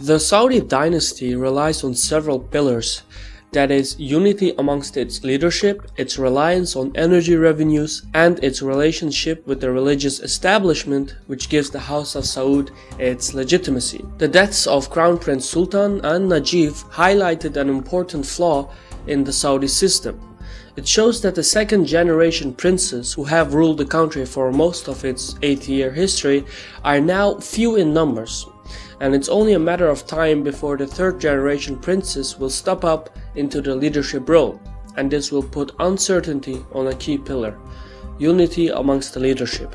The Saudi dynasty relies on several pillars that is, unity amongst its leadership, its reliance on energy revenues, and its relationship with the religious establishment, which gives the House of Saud its legitimacy. The deaths of Crown Prince Sultan and Nayef highlighted an important flaw in the Saudi system. It shows that the second generation princes who have ruled the country for most of its 80 year history are now few in numbers and it's only a matter of time before the third generation princes will step up into the leadership role, and this will put uncertainty on a key pillar unity amongst the leadership.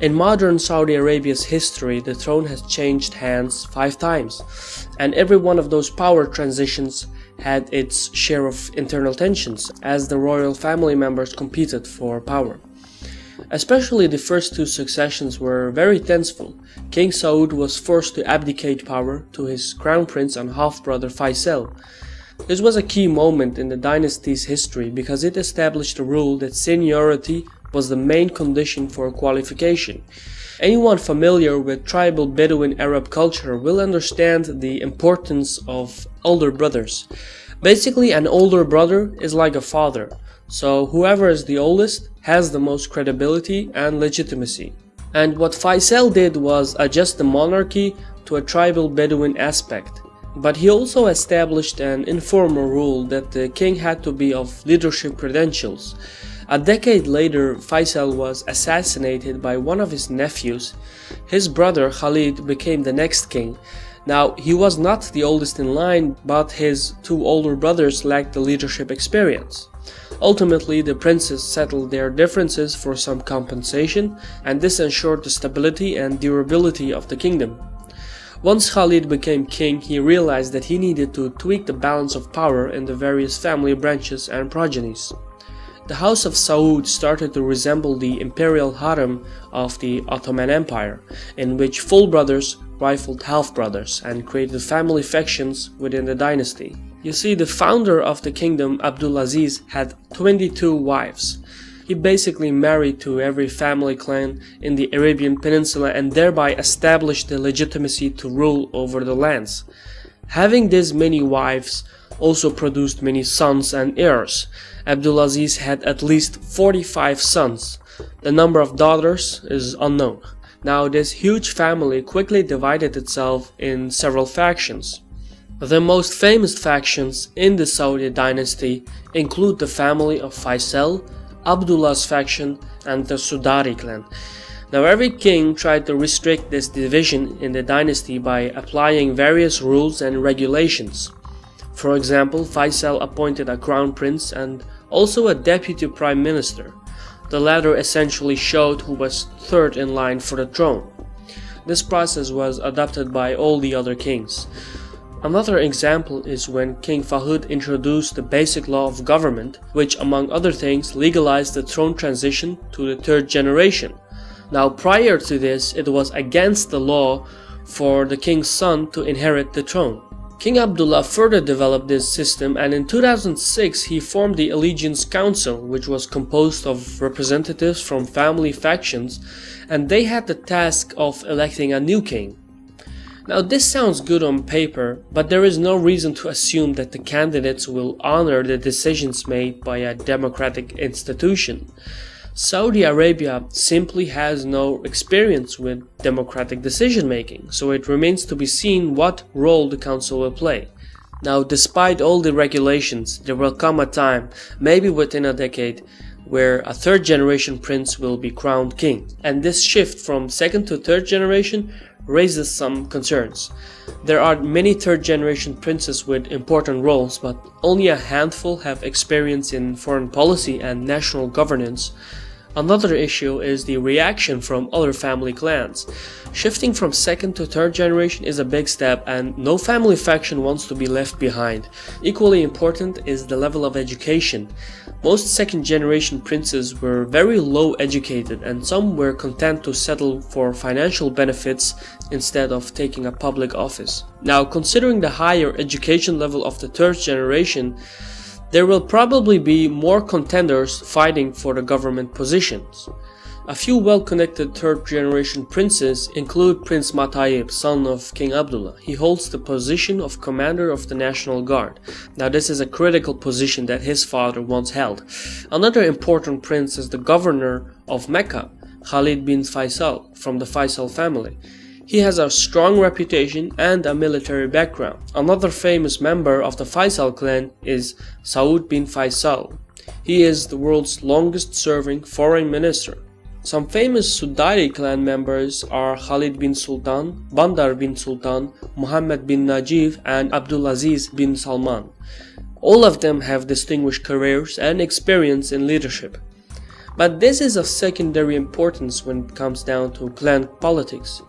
In modern Saudi Arabia's history, the throne has changed hands five times, and every one of those power transitions had its share of internal tensions as the royal family members competed for power. Especially the first two successions were very tenseful. King Saud was forced to abdicate power to his crown prince and half brother Faisal. This was a key moment in the dynasty's history because it established a rule that seniority was the main condition for qualification. Anyone familiar with tribal Bedouin Arab culture will understand the importance of older brothers. Basically, an older brother is like a father, so whoever is the oldest has the most credibility and legitimacy. And what Faisal did was adjust the monarchy to a tribal Bedouin aspect. But he also established an informal rule that the king had to be of leadership credentials. A decade later, Faisal was assassinated by one of his nephews. His brother Khalid became the next king. Now, he was not the oldest in line, but his two older brothers lacked the leadership experience. Ultimately, the princes settled their differences for some compensation, and this ensured the stability and durability of the kingdom. Once Khalid became king, he realized that he needed to tweak the balance of power in the various family branches and progenies. The House of Saud started to resemble the imperial harem of the Ottoman Empire, in which full brothers rifled half brothers and created family factions within the dynasty. You see, the founder of the kingdom, Abdulaziz, had 22 wives. He basically married to every family clan in the Arabian Peninsula and thereby established the legitimacy to rule over the lands. Having this many wives also produced many sons and heirs, Abdulaziz had at least 45 sons. The number of daughters is unknown. Now, this huge family quickly divided itself in several factions. The most famous factions in the Saudi dynasty include the family of Faisal, Abdullah's faction, and the Sudairi clan. Now, every king tried to restrict this division in the dynasty by applying various rules and regulations. For example, Faisal appointed a crown prince and also a deputy prime minister. The latter essentially showed who was third in line for the throne. This process was adopted by all the other kings. Another example is when King Fahd introduced the Basic Law of Government, which, among other things, legalized the throne transition to the third generation. Now, prior to this, it was against the law for the king's son to inherit the throne. King Abdullah further developed this system and in 2006 he formed the Allegiance Council which was composed of representatives from family factions and they had the task of electing a new king. Now this sounds good on paper, but there is no reason to assume that the candidates will honor the decisions made by a democratic institution. Saudi Arabia simply has no experience with democratic decision making, so it remains to be seen what role the council will play. Now, despite all the regulations, there will come a time, maybe within a decade, where a third generation prince will be crowned king. And this shift from second to third generation raises some concerns. There are many third generation princes with important roles, but only a handful have experience in foreign policy and national governance. Another issue is the reaction from other family clans. Shifting from second to third generation is a big step and no family faction wants to be left behind. Equally important is the level of education. Most second generation princes were very low educated and some were content to settle for financial benefits instead of taking a public office. Now considering the higher education level of the third generation, there will probably be more contenders fighting for the government positions. A few well-connected third-generation princes include Prince Mutaib, son of King Abdullah. He holds the position of commander of the National Guard. Now this is a critical position that his father once held. Another important prince is the governor of Mecca, Khalid bin Faisal, from the Faisal family. He has a strong reputation and a military background. Another famous member of the Faisal clan is Saud bin Faisal. He is the world's longest serving foreign minister. Some famous Sudairi clan members are Khalid bin Sultan, Bandar bin Sultan, Muhammad bin Nayef, and Abdulaziz bin Salman. All of them have distinguished careers and experience in leadership. But this is of secondary importance when it comes down to clan politics.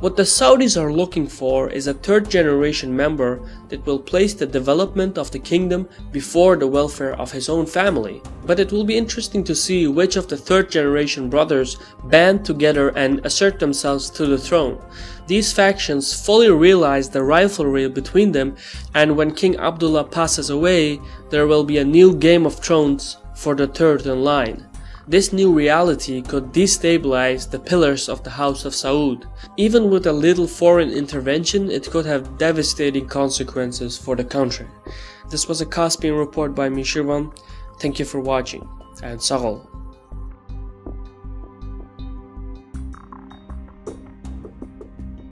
What the Saudis are looking for is a third generation member that will place the development of the kingdom before the welfare of his own family. But it will be interesting to see which of the third generation brothers band together and assert themselves to the throne. These factions fully realize the rivalry between them and when King Abdullah passes away, there will be a new Game of Thrones for the third in line. This new reality could destabilize the pillars of the House of Saud. Even with a little foreign intervention, it could have devastating consequences for the country. This was a Caspian report by me Shirvan. Thank you for watching and Sagal.